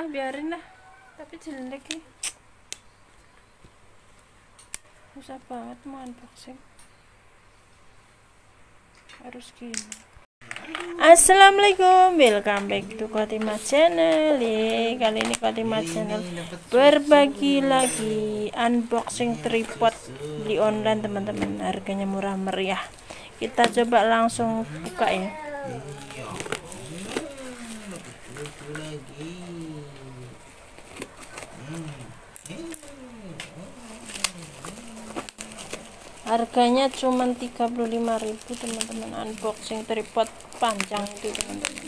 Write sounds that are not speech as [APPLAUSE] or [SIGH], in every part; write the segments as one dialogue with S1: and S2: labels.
S1: ah biarin lah. Tapi jelek nih susah banget mau unboxing. Harus gini. Assalamualaikum welcome back to Kotima channel. Ye, kali ini Kotima channel berbagi lagi unboxing tripod di online teman-teman. Harganya murah meriah. Kita coba langsung buka ya harganya cuma 35.000 teman-teman. Unboxing tripod panjang itu teman-teman.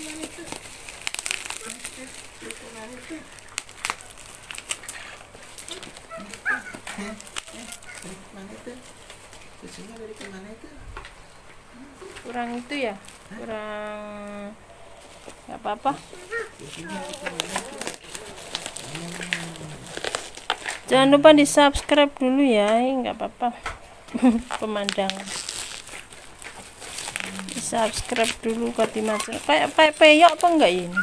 S1: Kurang itu ya? Kurang nggak apa-apa. Jangan lupa di subscribe dulu ya nggak apa-apa [LAUGHS] pemandangan. Subscribe dulu ke Timacer kayak kayak peyok apa enggak ini?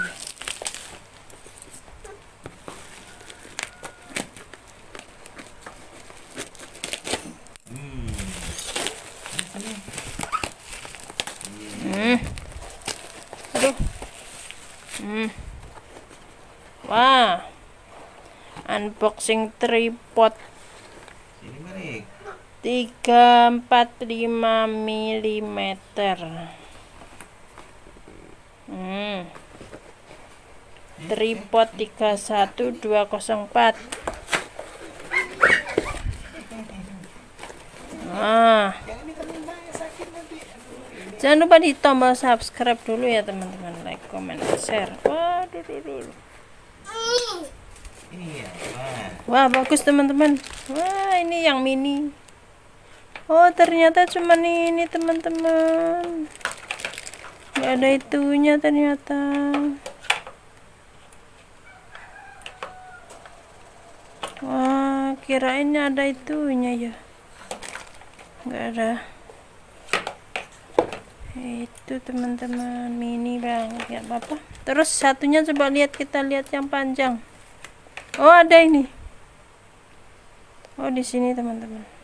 S1: Hmm. aduh. Hmm. wah. Unboxing tripod tiga empat lima milimeter. Hmm. tripod tiga satu dua empat. Ah. Jangan lupa di tombol subscribe dulu ya teman-teman. Like comment share. Waduh dulu wah bagus teman-teman. Wah ini yang mini Oh ternyata cuma ini teman-teman. Nggak ada itunya ternyata. Wah kirain ada itunya ya. Nggak ada. Itu teman-teman. Mini banget ya apa terus satunya coba lihat kita lihat yang panjang. Oh ada ini. Oh di sini teman-teman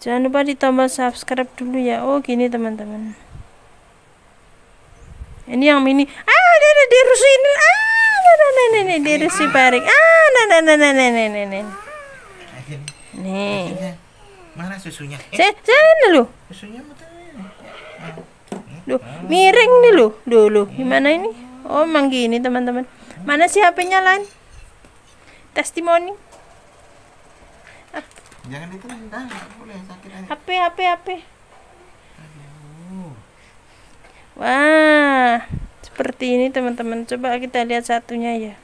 S1: jangan lupa ditambah subscribe dulu ya oh gini teman-teman ini yang mini ah ada di rusuh ini ah mana nenek nih di rusuh barik ah nenek nenek nenek nenek nih
S2: mana susunya
S1: eh, sana lu
S2: susunya
S1: Duh, miring nih lu dulu gimana ini oh emang gini teman-teman mana sih HP-nya lan testimoni
S2: Jangan ditendang, boleh sakit aja.
S1: HP, HP, HP. Wah, seperti ini teman-teman. Coba kita lihat satunya ya.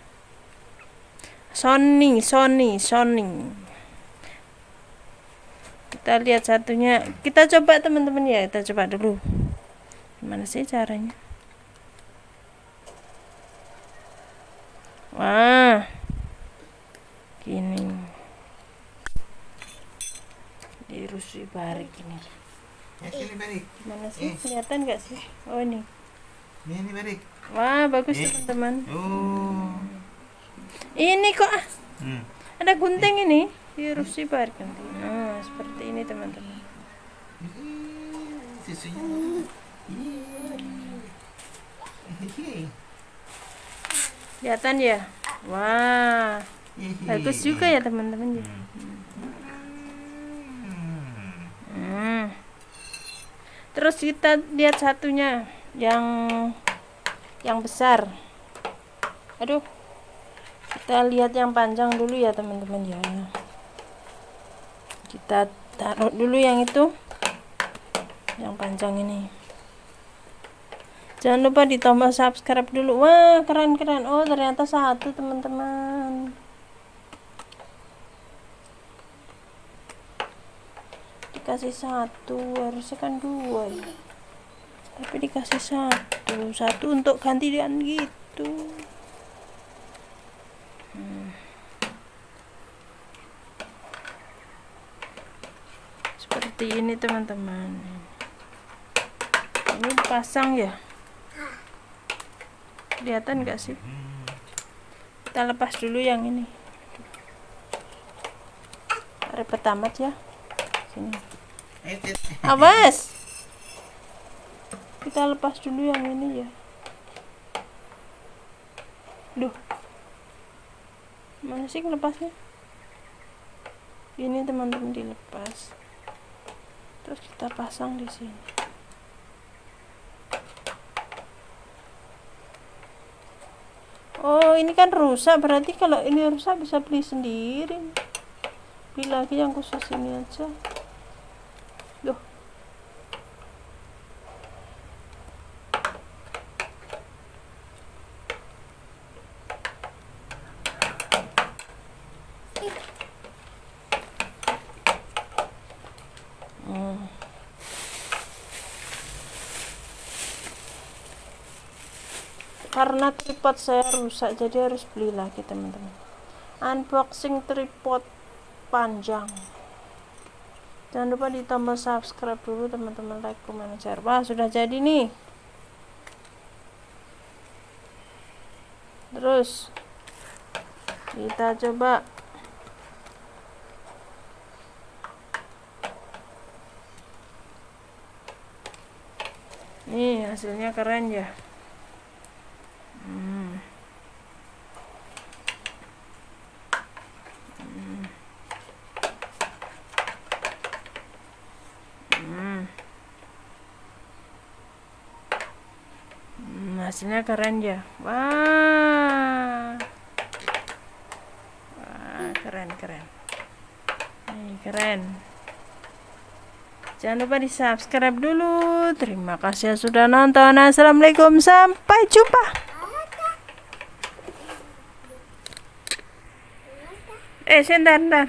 S1: Sony, Sony, Sony. Kita lihat satunya. Kita coba teman-teman ya. Kita coba dulu. Gimana sih caranya? Wah, gini Rusui Barik ini.
S2: Ya sini Barik.
S1: gimana sih? Eh. kelihatan nggak sih? Oh ini.
S2: Ini ini Barik.
S1: Wah bagus eh. teman-teman.
S2: Oh.
S1: Ini kok ah. Hmm. ada gunting eh. ini? Di Rusui Barik nanti. Nah seperti ini teman-teman.
S2: Susunya
S1: kelihatan ya? Wah. Bagus juga ya teman-teman ya. Hmm. Terus kita lihat satunya yang yang besar. Aduh kita lihat yang panjang dulu ya teman-teman ya. Kita taruh dulu yang itu yang panjang ini. Jangan lupa ditambah subscribe dulu. Wah keren-keren. Oh ternyata satu teman-teman dikasih satu harusnya kan dua ya. Tapi dikasih satu satu untuk gantian gitu. Hmm. seperti ini teman-teman. Ini pasang ya? Kelihatan gak sih? Kita lepas dulu yang ini. Repot amat ya sini awas kita lepas dulu yang ini ya. Duh. Mana sih lepasnya? Ini teman-teman dilepas. Terus kita pasang di sini. Oh ini kan rusak. Berarti kalau ini rusak bisa beli sendiri. Beli lagi yang khusus ini aja Karena tripod saya rusak, jadi harus beli lagi teman-teman. Unboxing tripod panjang. Jangan lupa di tombol subscribe dulu teman-teman, like, comment, share. Wah sudah jadi nih. Terus kita coba Nih hasilnya keren ya. Hmm. Hmm. Hmm. Hmm, hasilnya keren ya. Wah. Wah, keren keren. Nih, keren. Jangan lupa di subscribe dulu. Terima kasih sudah nonton. Assalamualaikum. Sampai jumpa. Eh, sebentar.